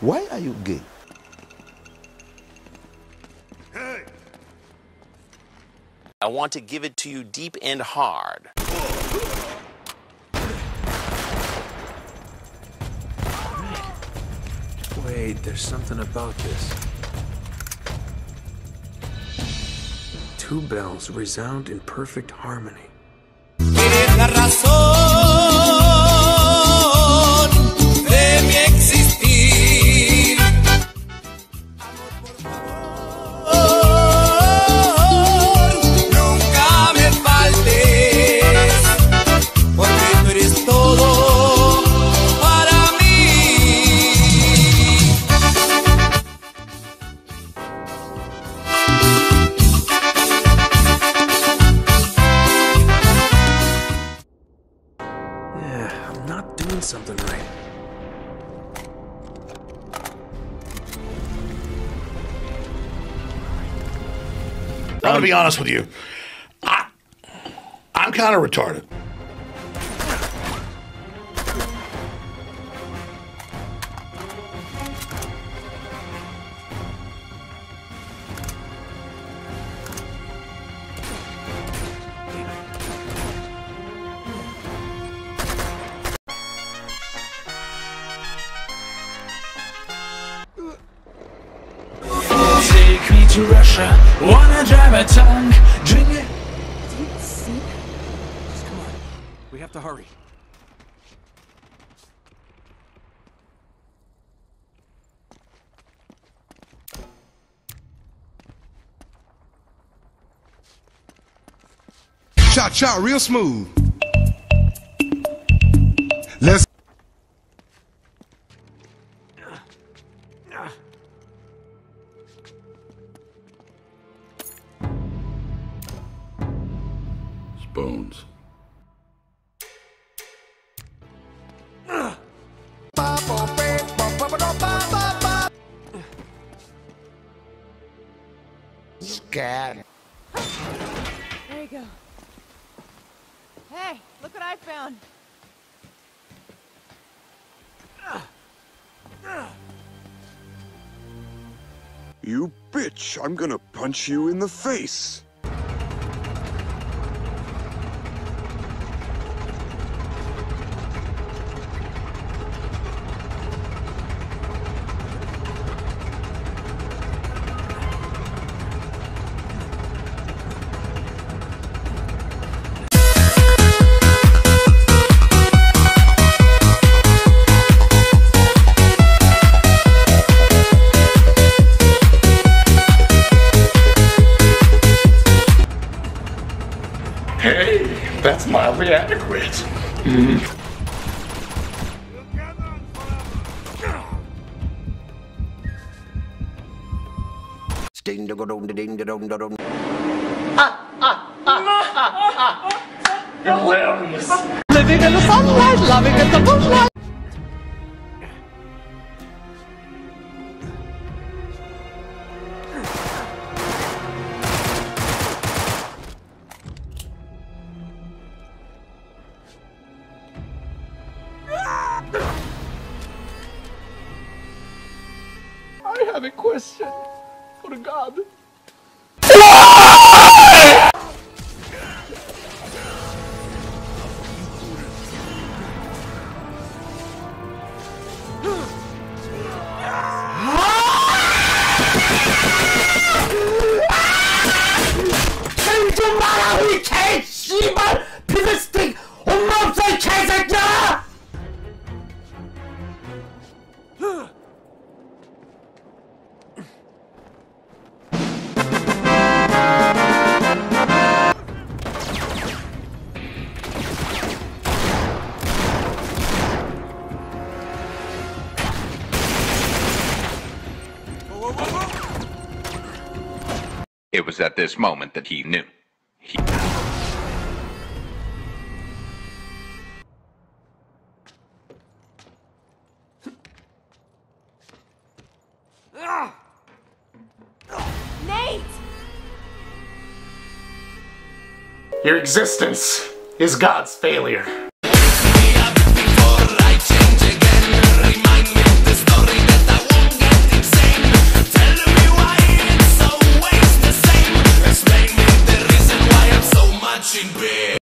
Why are you gay? Hey. I want to give it to you deep and hard. Wait, there's something about this. Two bells resound in perfect harmony. Yeah, I'm not doing something right. I'm gonna be honest with you. I, I'm kind of retarded. To Russia. Wanna drive a tank. Drink it. Just come on. We have to hurry. Shot, shot, real smooth. Let's. Spoons. Scat. There you go. Hey, look what I found. You bitch, I'm gonna punch you in the face. Hey, that's mildly adequate. Dong ding dong dong. Hilarious. Living in the sunlight, loving in the moonlight. Have a question for God. It was at this moment that he knew. He Nate! Your existence is God's failure.